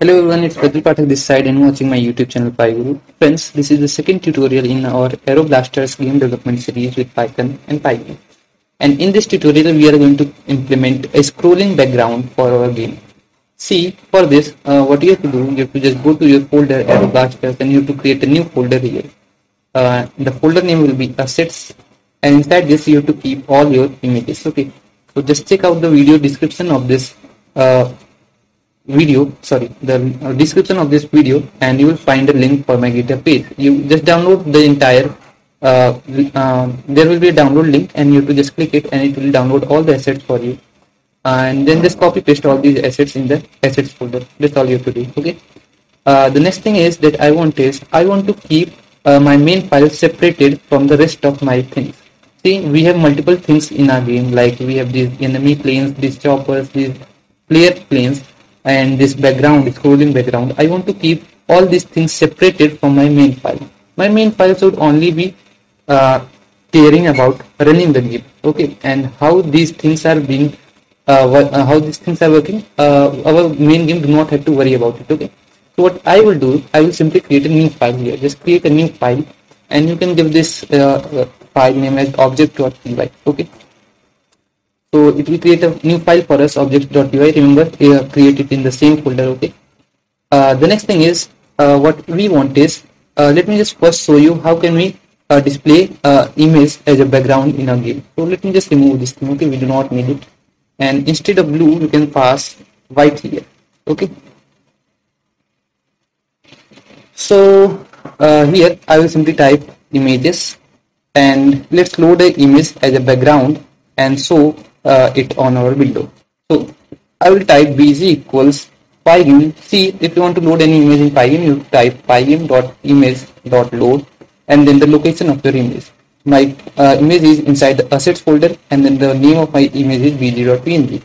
Hello everyone, it's Prajjwal Pathak this side and watching my YouTube channel PyGuru. Friends, this is the second tutorial in our Aeroblasters game development series with Python and Pygame. And in this tutorial, we are going to implement a scrolling background for our game. See, for this, uh, what you have to do, you have to just go to your folder Aeroblasters and you have to create a new folder here. Uh, the folder name will be assets and inside this you have to keep all your images. Okay, so just check out the video description of this uh, video sorry the uh, description of this video and you will find a link for my github page. You just download the entire uh, uh, there will be a download link and you have to just click it and it will download all the assets for you. And then just copy paste all these assets in the assets folder. That's all you have to do okay? Uh, the next thing is that I want is I want to keep uh, my main file separated from the rest of my things. See we have multiple things in our game like we have these enemy planes these choppers these player planes and this background scrolling background I want to keep all these things separated from my main file. My main file should only be uh, caring about running the game okay? And how these things are being uh, uh, how these things are working uh, our main game do not have to worry about it okay? So what I will do I will simply create a new file here. Just create a new file and you can give this uh, file name as object.py okay so it will create a new file for us object.py remember uh, create it in the same folder okay? Uh, the next thing is uh, what we want is uh, let me just first show you how can we uh, display uh, image as a background in our game. So let me just remove this thing okay? We do not need it. And instead of blue you can pass white here okay? So here I will simply type images and let's load the image as a background and so uh, it on our window. So I will type bg equals pygame. See if you want to load any image in pygame, you type pygame.image.load and then the location of your image. My uh, image is inside the assets folder and then the name of my image is bg.png.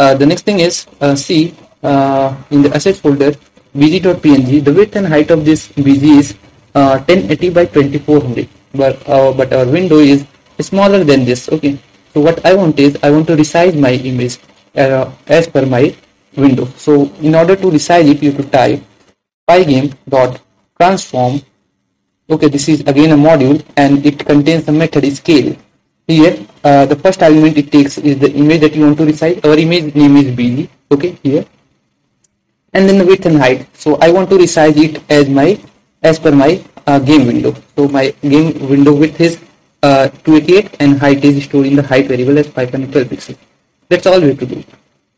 Uh, the next thing is uh, see uh, in the assets folder bg.png the width and height of this bg is 1080 uh, by 2400 but but our window is smaller than this okay so what I want is I want to resize my image uh, as per my window. So in order to resize it, you have to type pygame dot transform. Okay, this is again a module and it contains the method scale. Here, uh, the first argument it takes is the image that you want to resize. Our image name is BG. Okay, here, and then the width and height. So I want to resize it as my as per my uh, game window. So my game window width is uh, 288 and height is stored in the height variable as 512 pixels. That's all we have to do.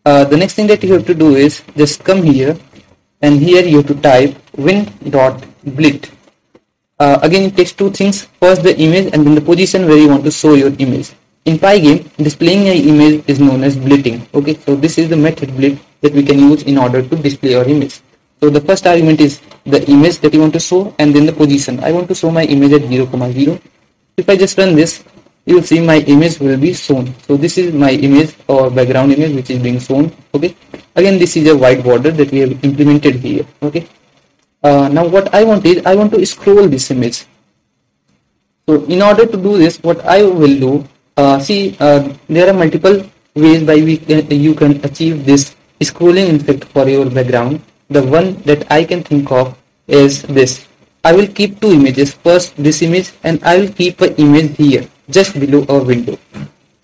Uh, the next thing that you have to do is just come here and here you have to type win.blit. Uh, again it takes two things first the image and then the position where you want to show your image in pygame displaying an image is known as blitting okay so this is the method blit that we can use in order to display our image so the first argument is the image that you want to show and then the position i want to show my image at 0 comma 0 if I just run this you will see my image will be shown so this is my image or background image which is being shown okay? Again this is a white border that we have implemented here okay? Uh, now what I want is I want to scroll this image. So in order to do this what I will do uh, see uh, there are multiple ways by which you can achieve this scrolling effect for your background. The one that I can think of is this I will keep two images first this image and I will keep an image here just below our window.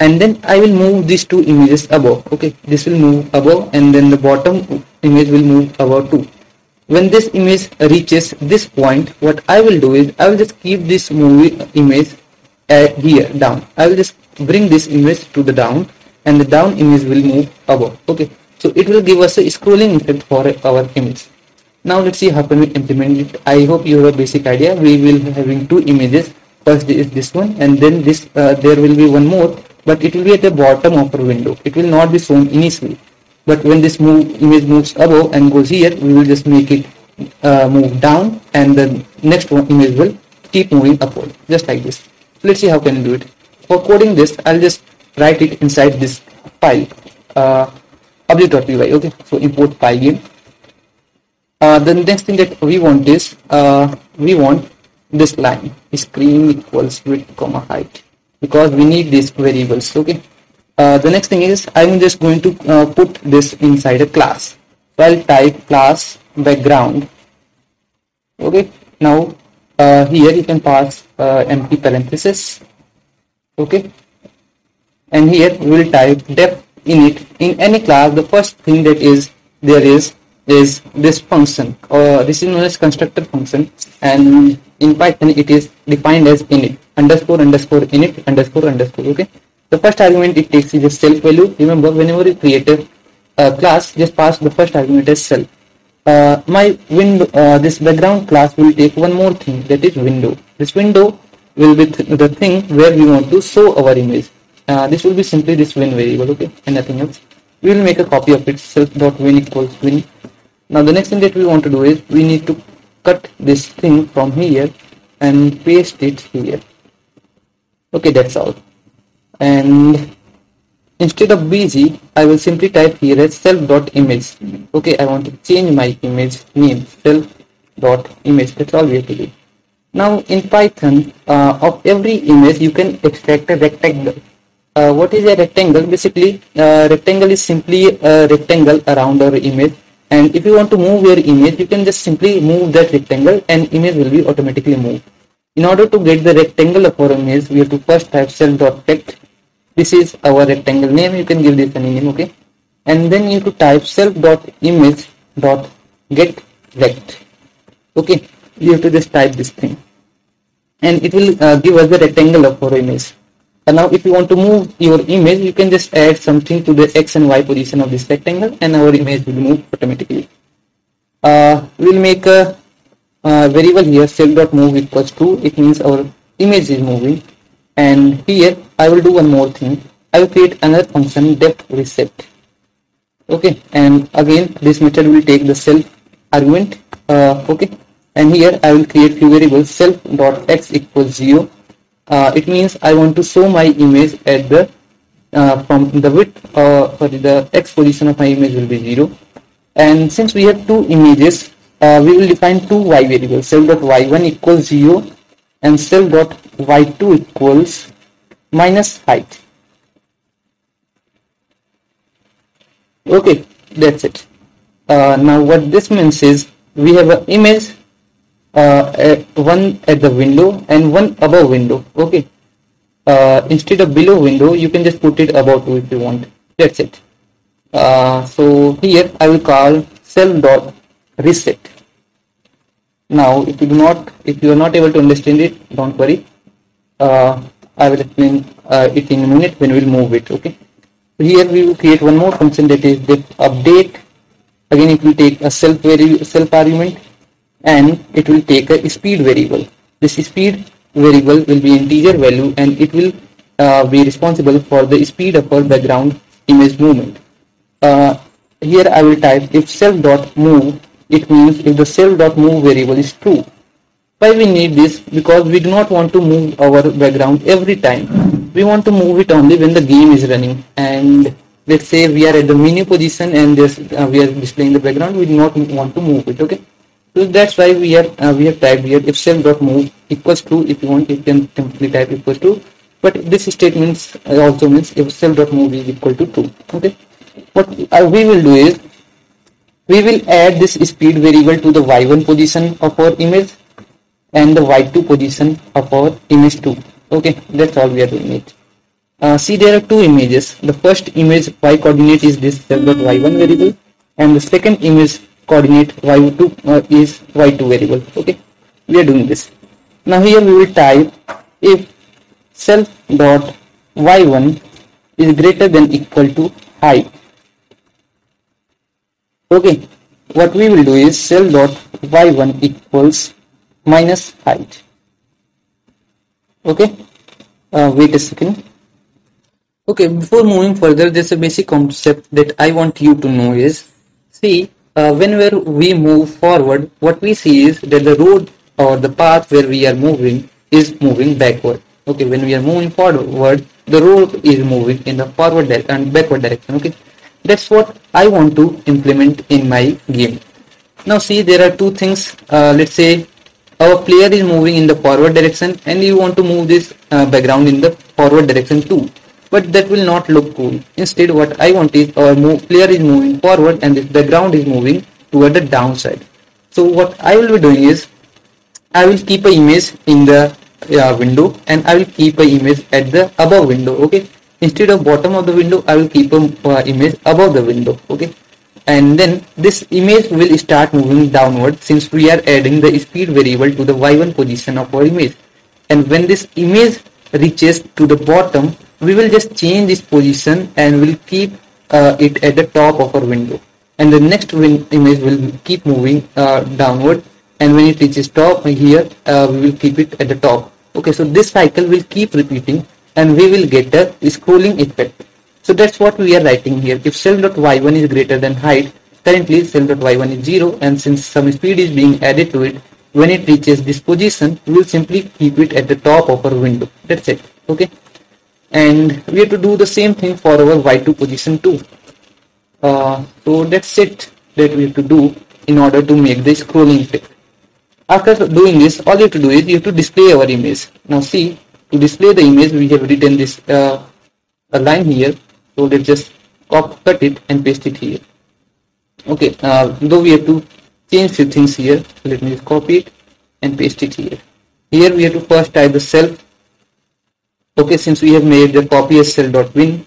And then I will move these two images above okay? This will move above and then the bottom image will move above too. When this image reaches this point what I will do is I will just keep this movie image uh, here down. I will just bring this image to the down and the down image will move above okay? So it will give us a scrolling effect for our image now let's see how can we implement it. I hope you have a basic idea. We will having two images. First is this one and then this uh, there will be one more but it will be at the bottom of our window. It will not be shown initially. But when this move image moves above and goes here we will just make it uh, move down and the next one image will keep moving upward just like this. Let's see how can we do it. For coding this i'll just write it inside this file uh, object.py okay? So import pygame uh, the next thing that we want is uh, we want this line screen equals width comma height because we need these variables okay uh, the next thing is I'm just going to uh, put this inside a class I'll type class background. Okay, now uh, here you can pass empty parenthesis. Okay, and here we will type def init in any class. The first thing that is there is is this function or this is known as constructor function and in python it is defined as init underscore underscore init underscore underscore okay? The first argument it takes is a self value. Remember whenever you create a uh, class just pass the first argument as self. Uh, my window uh, this background class will take one more thing that is window. This window will be th the thing where we want to show our image. Uh, this will be simply this win variable okay and nothing else. We will make a copy of it self dot win equals win now the next thing that we want to do is we need to cut this thing from here and paste it here. Okay that's all. And instead of bg i will simply type here as self dot image okay i want to change my image name self dot image that's all we have to do. Now in python uh, of every image you can extract a rectangle. Uh, what is a rectangle? Basically uh, rectangle is simply a rectangle around our image and if you want to move your image you can just simply move that rectangle and image will be automatically moved. In order to get the rectangle of our image we have to first type self.text this is our rectangle name. You can give this any name okay? And then you have to type self.image dot get rect okay? You have to just type this thing. And it will uh, give us the rectangle of our image and now if you want to move your image you can just add something to the x and y position of this rectangle and our image will move automatically. Uh, we'll make a, a variable here self.move equals to it means our image is moving. And here I will do one more thing. I will create another function def reset. Okay and again this method will take the self argument. Uh, okay. And here I will create few variables self dot x equals 0 uh, it means I want to show my image at the uh, from the width uh, sorry the x position of my image will be 0 and since we have two images uh, we will define two y variables. Self dot y1 equals 0 and self dot y2 equals minus height okay that's it. Uh, now what this means is we have an image uh, one at the window and one above window okay? Uh, instead of below window you can just put it above two if you want. That's it. Uh, so here I will call self dot reset. Now if you do not if you are not able to understand it don't worry. Uh, I will explain uh, it in a minute when we will move it okay? Here we will create one more function that is the update. Again it will take a self self argument and it will take a speed variable. This speed variable will be integer value and it will uh, be responsible for the speed of our background image movement. Uh, here I will type if self dot move it means if the self dot move variable is true. Why we need this? Because we do not want to move our background every time. We want to move it only when the game is running and let's say we are at the menu position and this uh, we are displaying the background we do not want to move it okay so that's why we are uh, we have typed here if self dot move equals to if you want you can simply type equals to but this statement also means if self dot move is equal to true okay? What uh, we will do is we will add this speed variable to the y1 position of our image and the y2 position of our image 2 okay? That's all we are doing it. Uh, see there are two images. The first image y coordinate is this self dot y1 variable and the second image coordinate y2 uh, is y2 variable. Okay we are doing this. Now here we will type if self dot y1 is greater than equal to height okay what we will do is self dot y1 equals minus height okay uh, wait a second. Okay before moving further there's a basic concept that i want you to know is see uh, whenever we move forward, what we see is that the road or the path where we are moving is moving backward. Okay, when we are moving forward, the road is moving in the forward direction and backward direction. Okay, that's what I want to implement in my game. Now see, there are two things. Uh, let's say our player is moving in the forward direction and you want to move this uh, background in the forward direction too. But that will not look cool. Instead, what I want is our player is moving forward and the background is moving toward the downside. So what I will be doing is, I will keep an image in the uh, window and I will keep an image at the above window, okay? Instead of bottom of the window, I will keep an uh, image above the window, okay? And then this image will start moving downward since we are adding the speed variable to the y1 position of our image. And when this image reaches to the bottom, we will just change this position and we'll keep uh, it at the top of our window. And the next image will keep moving uh, downward. And when it reaches top here uh, we will keep it at the top. Okay so this cycle will keep repeating and we will get a scrolling effect. So that's what we are writing here. If self.y1 is greater than height currently self.y1 is 0 and since some speed is being added to it when it reaches this position we will simply keep it at the top of our window. That's it. Okay and we have to do the same thing for our y2 position too. Uh, so that's it that we have to do in order to make the scrolling effect after doing this all you have to do is you have to display our image. Now see to display the image we have written this uh, a line here. So let's just cut it and paste it here. Okay uh, though we have to change few things here let me copy it and paste it here. Here we have to first type the self okay since we have made the copy as self.win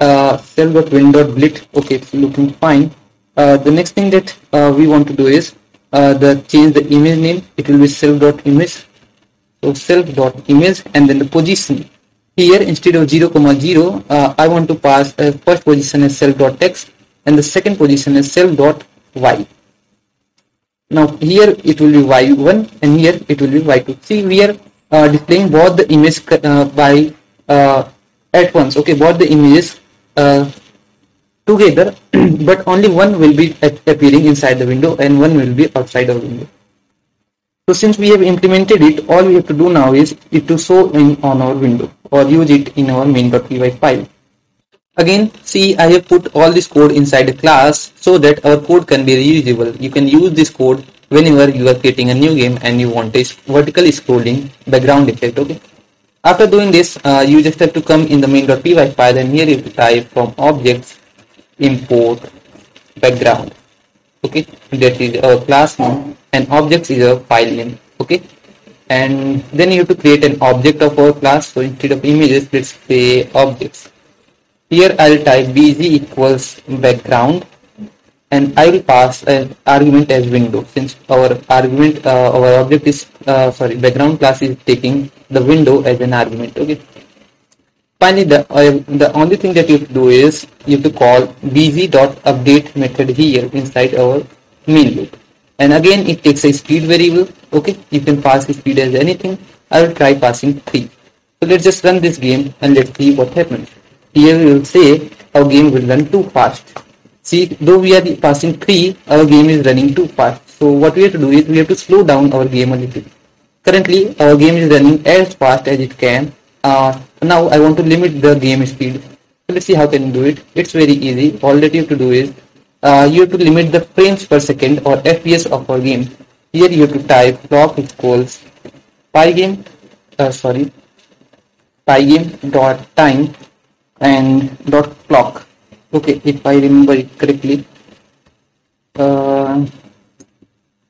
uh, self.win.blit okay it's looking fine. Uh, the next thing that uh, we want to do is uh, the change the image name. It will be self.image so self.image and then the position. Here instead of 0 comma 0 uh, I want to pass uh, first position as self.text and the second position is self.y now here it will be y1 and here it will be y2 see we are displaying both the image uh, by uh, at once okay both the images uh, together but only one will be appearing inside the window and one will be outside the window. So since we have implemented it all we have to do now is it to show in on our window or use it in our main.py file. Again see i have put all this code inside a class so that our code can be reusable. You can use this code whenever you are creating a new game and you want a vertical scrolling background effect okay? After doing this uh, you just have to come in the main.py file and here you type from objects import background okay? That is a class name and objects is a file name okay? And then you have to create an object of our class. So instead of images let's say objects. Here i'll type bg equals background and I will pass an argument as window. Since our argument uh, our object is uh, sorry background class is taking the window as an argument okay? Finally the uh, the only thing that you have to do is you have to call bg.update method here inside our main loop. And again it takes a speed variable okay? You can pass the speed as anything. I will try passing 3 so let's just run this game and let's see what happens. Here we will say our game will run too fast see though we are passing 3 our game is running too fast. So what we have to do is we have to slow down our game a little. Currently our game is running as fast as it can. Uh, now I want to limit the game speed. So let's see how can you do it. It's very easy. All that you have to do is uh, you have to limit the frames per second or FPS of our game. Here you have to type clock equals pygame uh, sorry pygame dot time and dot clock okay if I remember it correctly uh,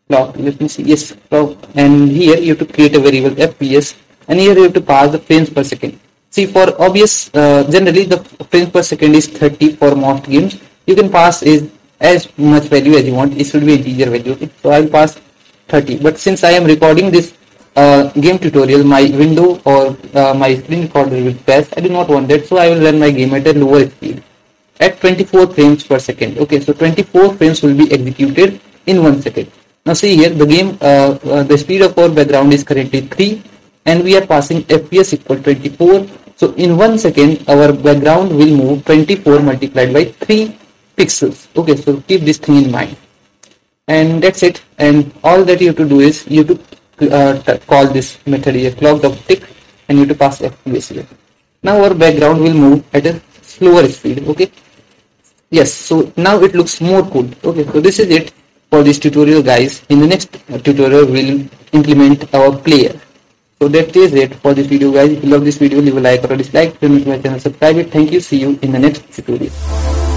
clock let me see. Yes clock. And here you have to create a variable fps and here you have to pass the frames per second. See for obvious uh, generally the frames per second is 30 for most games. You can pass is as much value as you want. It should be integer value okay? so i'll pass 30 but since i am recording this uh, game tutorial my window or uh, my screen recorder will pass. I do not want that so i will run my game at a lower speed at 24 frames per second. Okay so 24 frames will be executed in one second. Now see here the game uh, uh, the speed of our background is currently 3 and we are passing fps equal 24 so in one second our background will move 24 multiplied by 3 pixels. Okay so keep this thing in mind. And that's it. And all that you have to do is you have to uh, call this method here clock dot tick and you have to pass fps here. Now our background will move at a slower speed. Okay yes so now it looks more cool okay so this is it for this tutorial guys in the next uh, tutorial we'll implement our player So that is it for this video guys. If you love this video, leave a like or a dislike. You're to my channel, subscribe it. Thank you. See you in the next tutorial.